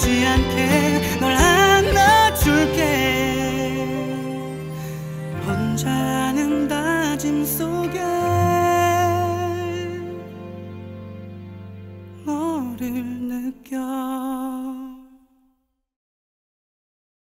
울지 않게 널 안아줄게. 혼자는 다짐 속에 너를 느껴.